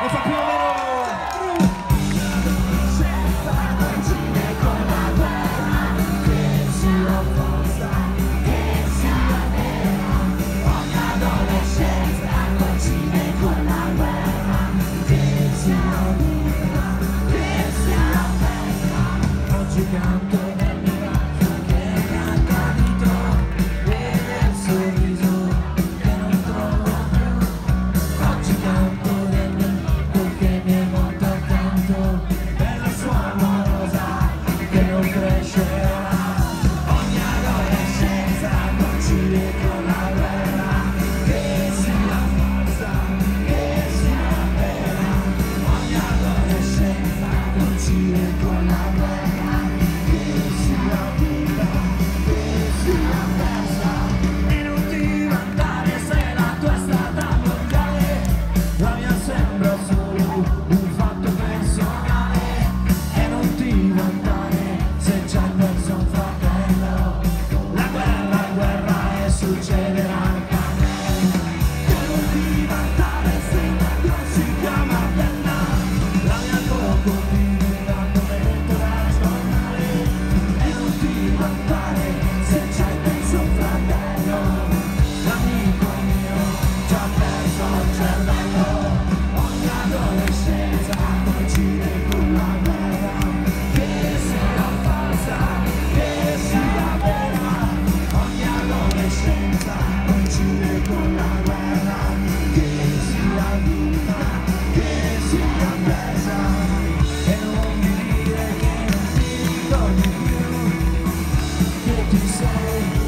Essa pioneira Não é crescer 我并 away.